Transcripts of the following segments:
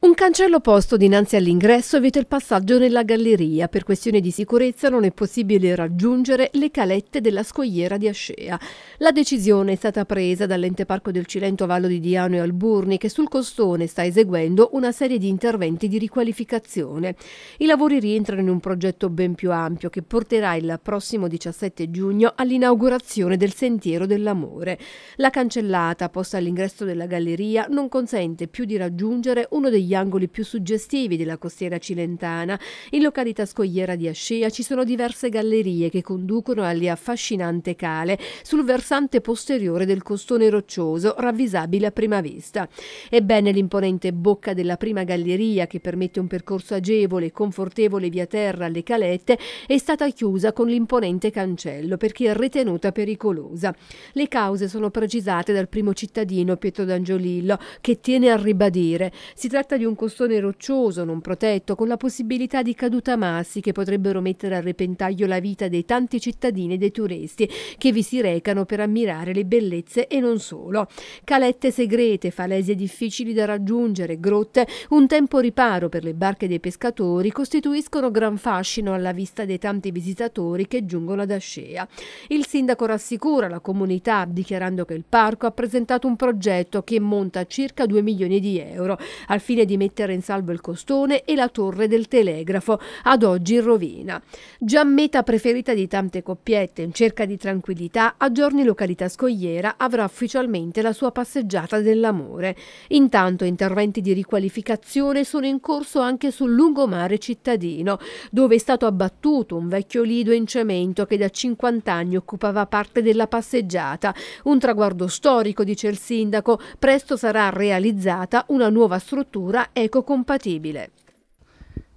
Un cancello posto dinanzi all'ingresso vieta il passaggio nella galleria. Per questioni di sicurezza non è possibile raggiungere le calette della scogliera di Ascea. La decisione è stata presa dall'ente parco del Cilento Vallo di Diano e Alburni che sul costone sta eseguendo una serie di interventi di riqualificazione. I lavori rientrano in un progetto ben più ampio che porterà il prossimo 17 giugno all'inaugurazione del Sentiero dell'Amore. La cancellata posta all'ingresso della galleria non consente più di raggiungere uno degli angoli più suggestivi della costiera cilentana. In località scogliera di Ascea ci sono diverse gallerie che conducono all'affascinante cale sul versante posteriore del costone roccioso, ravvisabile a prima vista. Ebbene, l'imponente bocca della prima galleria, che permette un percorso agevole e confortevole via terra alle calette, è stata chiusa con l'imponente cancello perché è ritenuta pericolosa. Le cause sono precisate dal primo cittadino Pietro D'Angiolillo, che tiene a ribadire. Si tratta di un costone roccioso, non protetto, con la possibilità di caduta massi che potrebbero mettere a repentaglio la vita dei tanti cittadini e dei turisti che vi si recano per ammirare le bellezze e non solo. Calette segrete, falesie difficili da raggiungere, grotte, un tempo riparo per le barche dei pescatori costituiscono gran fascino alla vista dei tanti visitatori che giungono ad Ascea. Il sindaco rassicura la comunità dichiarando che il parco ha presentato un progetto che monta circa 2 milioni di euro al fine di mettere in salvo il costone e la torre del telegrafo, ad oggi in rovina. Già meta preferita di tante coppiette in cerca di tranquillità, a giorni località Scogliera avrà ufficialmente la sua passeggiata dell'amore. Intanto interventi di riqualificazione sono in corso anche sul lungomare cittadino, dove è stato abbattuto un vecchio lido in cemento che da 50 anni occupava parte della passeggiata. Un traguardo storico, dice il sindaco, presto sarà realizzata una nuova struttura struttura ecocompatibile.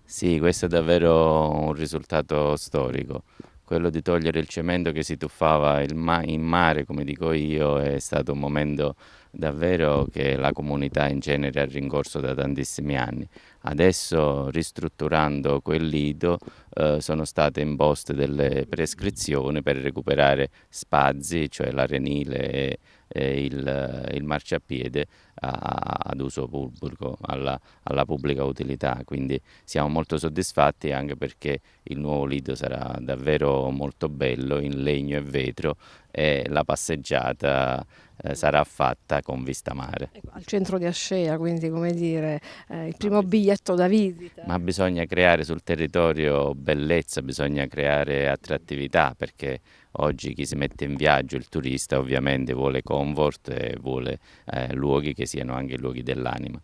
Sì, questo è davvero un risultato storico. Quello di togliere il cemento che si tuffava ma in mare, come dico io, è stato un momento davvero che la comunità in genere ha rincorso da tantissimi anni. Adesso ristrutturando quel lido eh, sono state imposte delle prescrizioni per recuperare spazi, cioè l'arenile e, e il, il, marciapiede a, ad uso pubblico, alla, alla, pubblica utilità. Quindi siamo molto soddisfatti anche perché il nuovo lido sarà davvero molto bello in legno e vetro e la passeggiata eh, sarà fatta con vista mare. Ecco, al centro di Ascea, quindi come dire, eh, il primo biglietto da visita. Ma bisogna creare sul territorio bellezza, bisogna creare attrattività perché oggi chi si mette in viaggio, il turista ovviamente vuole comfort e vuole eh, luoghi che siano anche luoghi dell'anima.